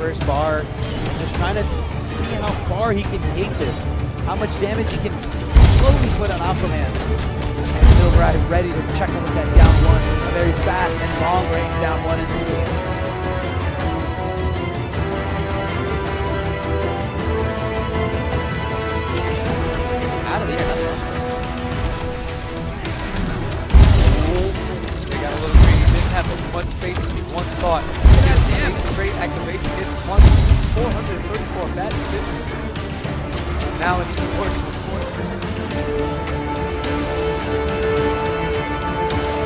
are just trying to see how far he can take this, how much damage he can slowly put on Aquaman. And Silver Eye ready to check him with that down one, a very fast and long range down one in this game. Out of the air, nothing else. They got a little greedy. Didn't have as much space as he once thought. God Great activation. Didn't want 434 bad decision. Now an even worse report.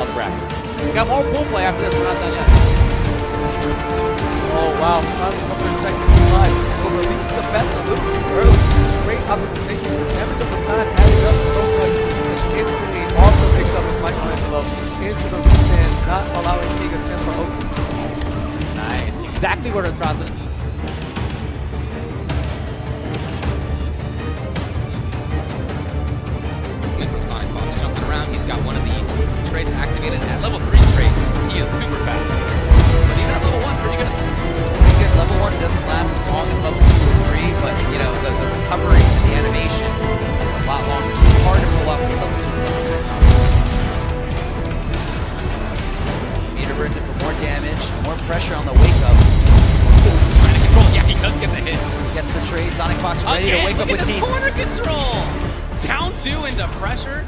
Of brackets. We got more pool play after this. We're not done yet. Oh wow, finally infected his life. But releases the bets a little too early. Great optimization. Exactly what Atrocitus Coming from Sonic Fox, jumping around. He's got one of the traits activated burns it for more damage, more pressure on the wake up. Trying to control. Yeah, he does get the hit. Gets the trade. Sonic Fox ready Again, to wake up with this team. corner control. Down two into pressure.